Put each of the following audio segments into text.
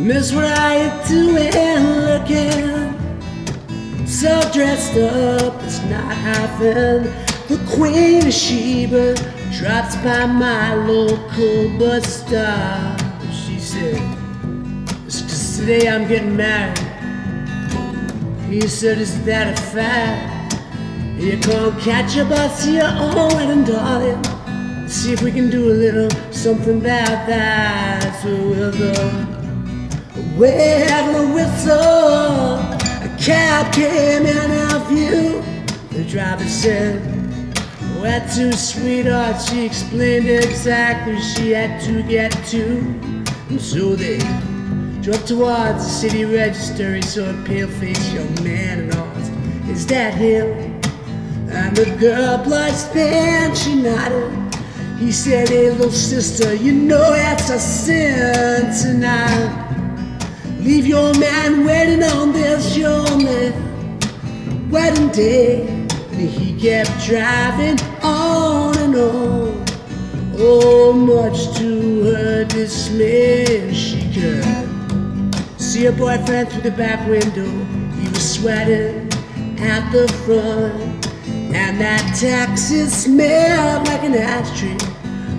Miss, what are you doing looking so dressed up? It's not often the Queen of Sheba drops by my local bus stop. She said, It's cause today I'm getting married. He said, Is that a fact? You come catch a bus to your own wedding, darling. See if we can do a little something about that. So we'll go. Where a whistle, a cab came in our view. The driver said, Where to, sweetheart? She explained exactly she had to get to. And so they drove towards the city register. He saw a pale faced young man and asked, Is that him? And the girl blushed and she nodded. He said, Hey, little sister, you know that's a sin tonight. Leave your man waiting on this only wedding day. And he kept driving on and on. Oh, much to her dismay, she could see her boyfriend through the back window. He was sweating at the front, and that taxi smelled like an ashtray.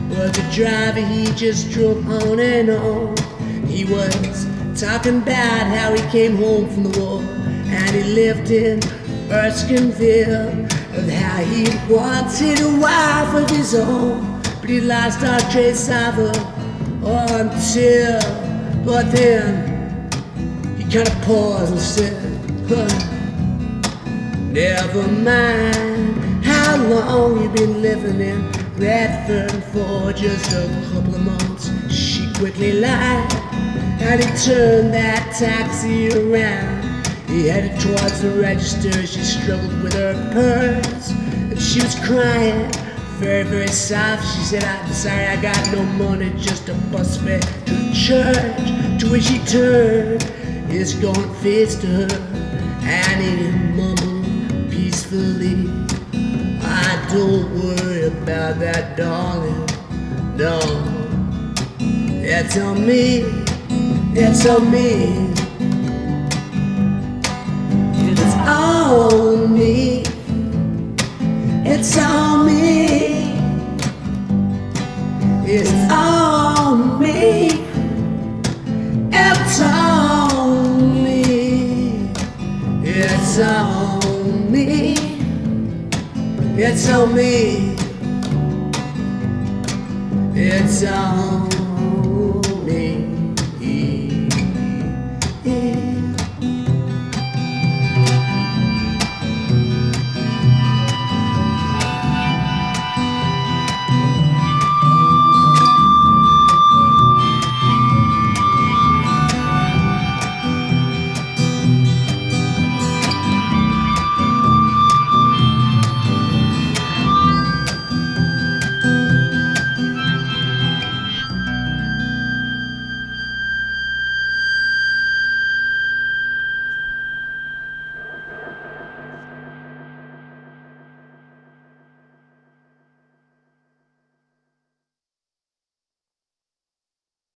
But the driver, he just drove on and on. He was talking about how he came home from the war. And he lived in Erskineville, of how he wanted a wife of his own, but he lost all trace of her until, but then he kind of paused and said, Never mind how long you've been living in Redfern for just a couple of months. She quickly lied and he turned that taxi around. He headed towards the register. She struggled with her purse, and she was crying very, very soft. She said, I'm sorry, I got no money, just a bus fare to the church. To which he turned his gaunt face to her, and he mumbled peacefully, I don't worry about that, darling. No, it's on me. It's on me. It's on me. It's on me. It's on me. It's on me. It's on me. It's on me. It's on